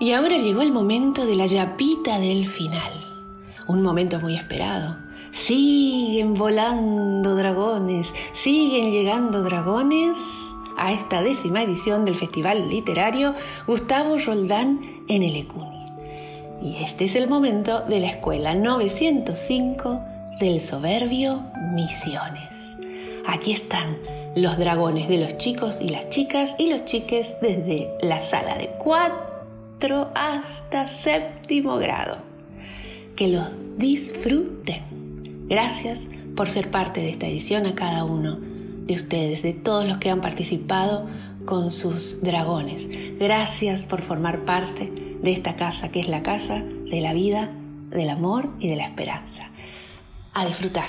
Y ahora llegó el momento de la yapita del final. Un momento muy esperado. Siguen volando dragones, siguen llegando dragones a esta décima edición del Festival Literario Gustavo Roldán en el Ecuni. Y este es el momento de la Escuela 905 del Soberbio Misiones. Aquí están los dragones de los chicos y las chicas y los chiques desde la sala de 4 hasta séptimo grado. Que los disfruten. Gracias por ser parte de esta edición a cada uno de ustedes, de todos los que han participado con sus dragones. Gracias por formar parte de esta casa que es la casa de la vida, del amor y de la esperanza. A disfrutar.